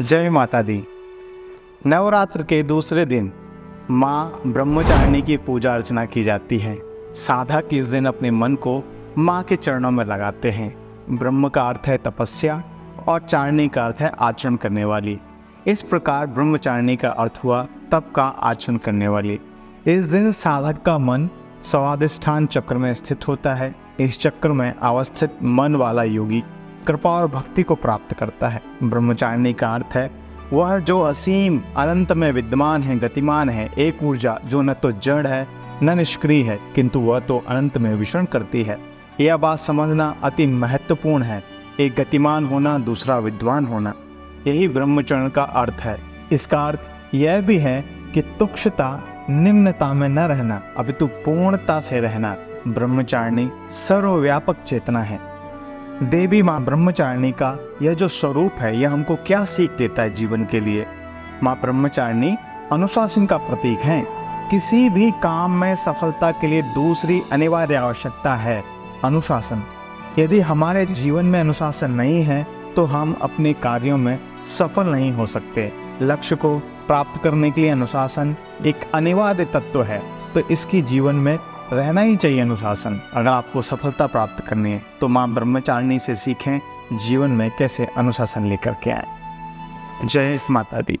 जय माता दी। नवरात्र के दूसरे दिन माँ ब्रह्मचारिणी की पूजा अर्चना की जाती है। साधक इस दिन अपने मन को माँ के चरणों में लगाते हैं। ब्रह्म का अर्थ है तपस्या और चारणी का अर्थ है आचरण करने वाली। इस प्रकार ब्रह्मचारिणी का अर्थ हुआ तप का आचरण करने वाली। इस दिन साधक का मन स्वादिष्ठान चक्र में स्थित होता है। इस चक्र में अवस्थित मन वाला योगी कृपा और भक्ति को प्राप्त करता है। ब्रह्मचारिणी का अर्थ है, वह जो असीम अनंत में विद्यमान है, गतिमान है, एक ऊर्जा जो न तो जड़ है, न निष्क्रिय है, किंतु वह तो अनंत में विषण करती है। यह बात समझना अति महत्वपूर्ण है, एक गतिमान होना, दूसरा विद्वान होना। यही ब्रह्मचरण का अर्थ है। इसका अर्थ यह भी है कि तुक्षता, निम्नता में न रहना अभी तो पूर्णता से रहना, ब्रह्मचारिणी सर्वव्यापक चेतना है। देवी माँ ब्रह्मचारिणी का यह जो स्वरूप है, यह हमको क्या सीख देता है जीवन के लिए? माँ ब्रह्मचारिणी अनुशासन का प्रतीक है। किसी भी काम में सफलता के लिए दूसरी अनिवार्य आवश्यकता है, अनुशासन। यदि हमारे जीवन में अनुशासन नहीं है तो हम अपने कार्यों में सफल नहीं हो सकते। लक्ष्य को प्राप्त करने के लिए अनुशासन एक अनिवार्य तत्व है। तो इसकी जीवन में रहना ही चाहिए अनुशासन। अगर आपको सफलता प्राप्त करनी है तो माँ ब्रह्मचारिणी से सीखें, जीवन में कैसे अनुशासन लेकर के आए। जय माता दी।